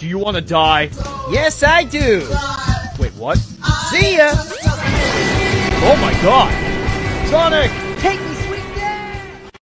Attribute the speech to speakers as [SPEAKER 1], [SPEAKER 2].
[SPEAKER 1] Do you want to die?
[SPEAKER 2] Yes, I do.
[SPEAKER 1] Wait, what?
[SPEAKER 2] See ya.
[SPEAKER 1] Oh my god!
[SPEAKER 2] Sonic, take me